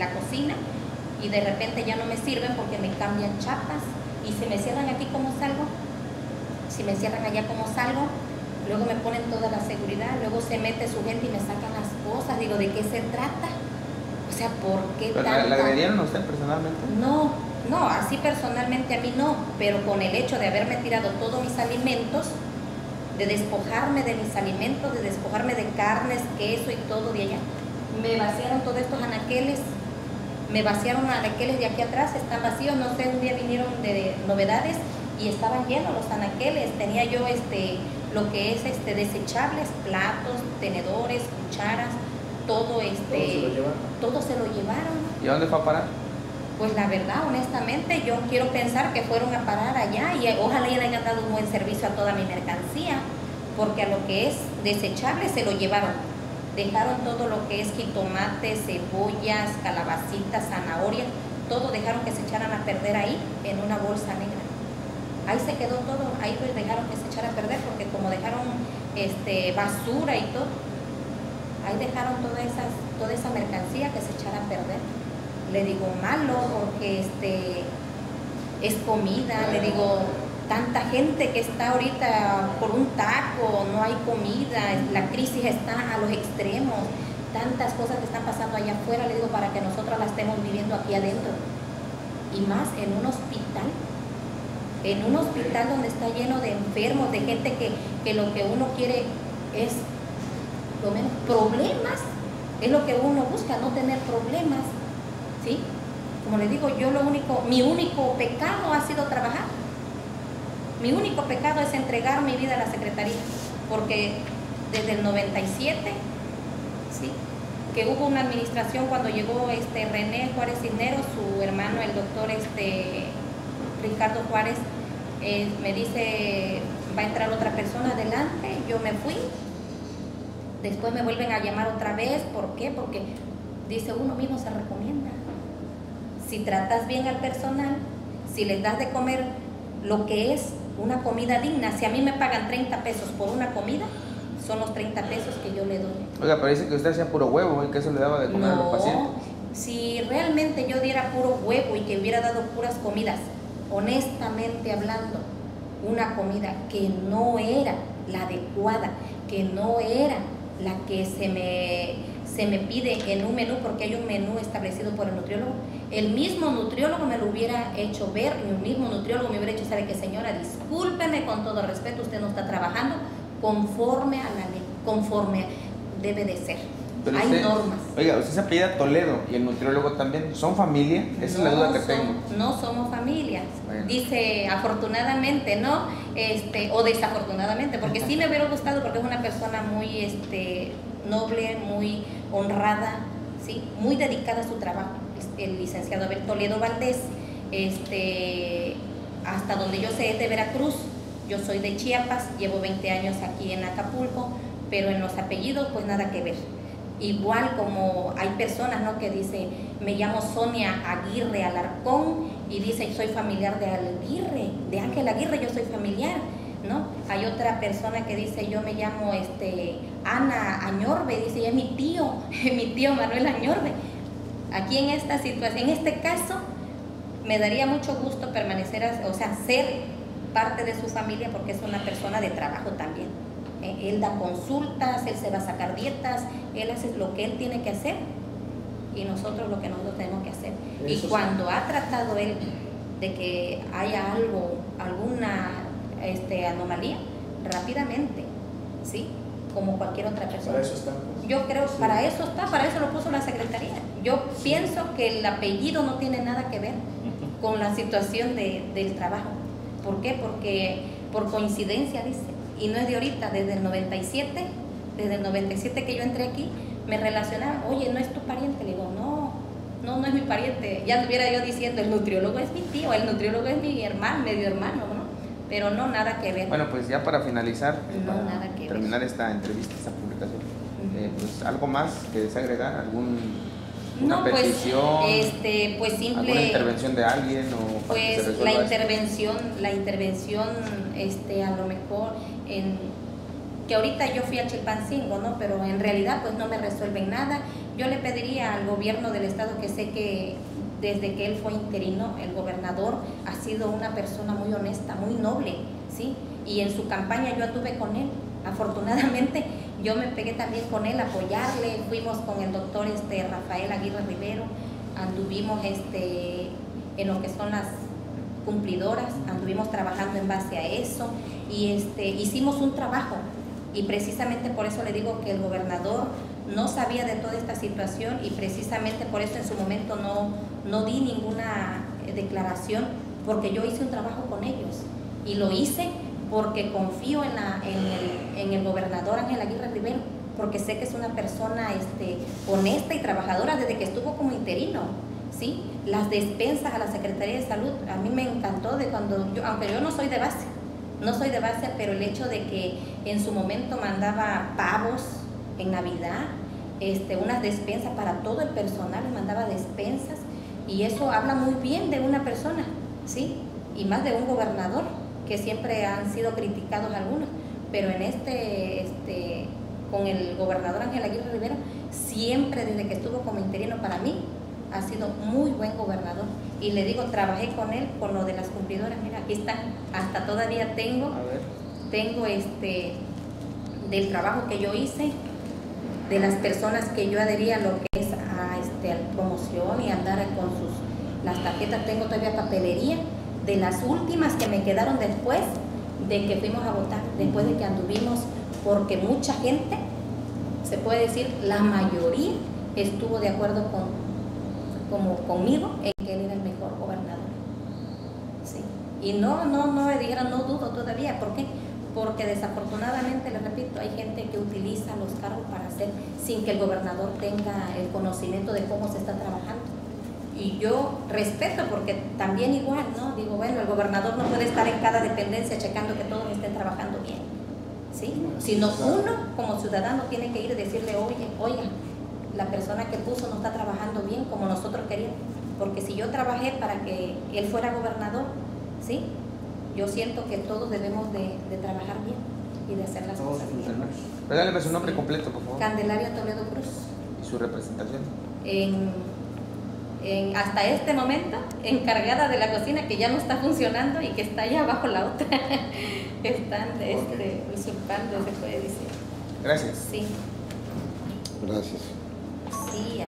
la cocina y de repente ya no me sirven porque me cambian chapas y se me cierran aquí como salgo, si me cierran allá como salgo, luego me ponen toda la seguridad, luego se mete su gente y me sacan las cosas, digo, ¿de qué se trata? O sea, ¿por qué ¿Pero tanta- la, la agredieron a usted personalmente? No, no, así personalmente a mí no, pero con el hecho de haberme tirado todos mis alimentos, de despojarme de mis alimentos, de despojarme de carnes, queso y todo de allá, me vaciaron todos estos anaqueles, me vaciaron anaqueles de aquí atrás, están vacíos, no sé, un día vinieron de novedades y estaban llenos los anaqueles, tenía yo este lo que es este desechables, platos, tenedores, cucharas, todo este todo se lo llevaron. ¿Y a dónde fue a parar? Pues la verdad, honestamente, yo quiero pensar que fueron a parar allá y ojalá le hayan dado un buen servicio a toda mi mercancía, porque a lo que es desechable se lo llevaron. Dejaron todo lo que es jitomate, cebollas, calabacitas, zanahoria, todo dejaron que se echaran a perder ahí en una bolsa negra. Ahí se quedó todo, ahí pues dejaron que se echara a perder porque como dejaron este basura y todo, ahí dejaron toda esas, toda esa mercancía que se echara a perder le digo malo porque este es comida, le digo tanta gente que está ahorita por un taco, no hay comida, la crisis está a los extremos, tantas cosas que están pasando allá afuera, le digo para que nosotros las estemos viviendo aquí adentro. Y más en un hospital, en un hospital donde está lleno de enfermos, de gente que, que lo que uno quiere es lo menos problemas, es lo que uno busca, no tener problemas. ¿sí? Como le digo, yo lo único, mi único pecado ha sido trabajar. Mi único pecado es entregar mi vida a la Secretaría, porque desde el 97, ¿sí? que hubo una administración cuando llegó este René Juárez Cisneros, su hermano, el doctor este, Ricardo Juárez, me dice, va a entrar otra persona adelante, yo me fui, después me vuelven a llamar otra vez, ¿por qué? Porque dice uno mismo se recomienda. Si tratas bien al personal, si les das de comer lo que es una comida digna, si a mí me pagan 30 pesos por una comida, son los 30 pesos que yo le doy. Oiga, pero dice que usted hacía puro huevo y que eso le daba de comer a los No, pacientes. si realmente yo diera puro huevo y que hubiera dado puras comidas, honestamente hablando, una comida que no era la adecuada, que no era la que se me, se me pide en un menú, porque hay un menú establecido por el nutriólogo, el mismo nutriólogo me lo hubiera hecho ver y el mismo nutriólogo me hubiera dicho, sabe que señora, discúlpeme con todo respeto, usted no está trabajando conforme a la ley, conforme debe de ser. Pero hay usted- normas. Oiga, usted se apellida Toledo y el nutriólogo también. ¿Son familia? Esa es la duda que No tengo. No somos familias. Bueno. Dice afortunadamente, ¿no? Este, o desafortunadamente, porque sí me hubiera gustado porque es una persona muy este, noble, muy honrada, ¿sí? muy dedicada a su trabajo. El licenciado Abel Toledo Valdés, este, hasta donde yo sé es de Veracruz, yo soy de Chiapas, llevo 20 años aquí en Acapulco, pero en los apellidos pues nada que ver. Igual como hay personas ¿no? que dicen, me llamo Sonia Aguirre Alarcón y dice, soy familiar de Aguirre, de Ángel Aguirre, yo soy familiar. ¿no? Hay otra persona que dice, yo me llamo este, Ana Añorbe, dice, es mi tío, mi tío Manuel Añorbe. Aquí en esta situación, en este caso, me daría mucho gusto permanecer, as- o sea, ser parte de su familia porque es una persona de trabajo también. Eh, Él da consultas, él se va a sacar dietas, él hace lo que él tiene que hacer y nosotros lo que nosotros tenemos que hacer. Y Eso sí. cuando ha tratado él de que haya algo, alguna anomalía, rápidamente, ¿sí? Como cualquier otra persona. Para eso están. pues. Yo creo, Sí. para eso está, para eso lo puso la Secretaría. Yo pienso que el apellido no tiene nada que ver con la situación de- del trabajo. ¿Por qué? Porque por coincidencia, dice, y no es de ahorita, desde el 97, desde el 97 que yo entré aquí, me relacionaban, oye, no es tu pariente, le digo, no, no, no es mi pariente, ya estuviera yo diciendo, el nutriólogo es mi tío, el nutriólogo es mi hermano, medio hermano, ¿no? Pero no, nada que ver. Bueno, pues ya para finalizar, No, para nada que ver. terminar esta entrevista, esta publicación, eh, pues algo más que desea agregar, algún una no, pues, petición, este, pues simple... alguna intervención de alguien o Pues la esto? intervención, la intervención, este, a lo mejor en que ahorita yo fui a Chilpancingo, ¿no? Pero en realidad pues no me resuelven nada. yo le pediría al gobierno del estado que sé que desde que él fue interino, el gobernador ha sido una persona muy honesta, muy noble, ¿sí? Y en su campaña yo anduve con él. Afortunadamente yo me pegué también con él apoyarle, fuimos con el doctor este, Rafael Aguirre Rivero, anduvimos este, en lo que son las cumplidoras, anduvimos trabajando en base a eso. Y este, hicimos un trabajo. Y precisamente por eso le digo que el gobernador no sabía de toda esta situación y precisamente por eso en su momento no, no di ninguna declaración porque yo hice un trabajo con ellos y lo hice porque confío en, la, en, el, en el gobernador Ángel Aguirre Rivero porque sé que es una persona este, honesta y trabajadora desde que estuvo como interino. ¿sí? Las despensas a la Secretaría de Salud, a mí me encantó de cuando yo, aunque yo no soy de base, no soy de base, pero el hecho de que en su momento mandaba pavos en Navidad, este, unas despensas para todo el personal, mandaba despensas, y eso habla muy bien de una persona, ¿sí? Y más de un gobernador, que siempre han sido criticados algunos, pero en este, este con el gobernador Ángel Aguirre Rivera, siempre desde que estuvo como interino para mí, ha sido muy buen gobernador. Y le digo, trabajé con él con lo de las cumplidoras. Mira, aquí están. Hasta todavía tengo, tengo este, del trabajo que yo hice, de las personas que yo adhería a lo que es a, este, promoción y andar con sus, las tarjetas. Tengo todavía papelería de las últimas que me quedaron después de que fuimos a votar, después de que anduvimos, porque mucha gente, se puede decir, la mayoría estuvo de acuerdo con como conmigo en que él era el mejor gobernador. Sí. Y no, no, no me dijeron, no dudo todavía. ¿Por qué? Porque desafortunadamente, le repito, hay gente que utiliza los cargos para hacer sin que el gobernador tenga el conocimiento de cómo se está trabajando. Y yo respeto porque también igual, ¿no? Digo, bueno, el gobernador no puede estar en cada dependencia checando que todos estén trabajando bien. ¿Sí? Sino uno como ciudadano tiene que ir y decirle, oye, oiga, la persona que puso no está trabajando bien como nosotros queríamos. Porque si yo trabajé para que él fuera gobernador, ¿sí? Yo siento que todos debemos de, trabajar bien y de hacer las cosas bien. Regáleme su nombre completo, por favor. Candelaria Toledo Cruz. ¿Y su representación? En, hasta este momento, encargada de la cocina que ya no está funcionando y que está allá abajo la otra. Están este, usurpando, se puede decir. Gracias. Sí. Gracias. Sí.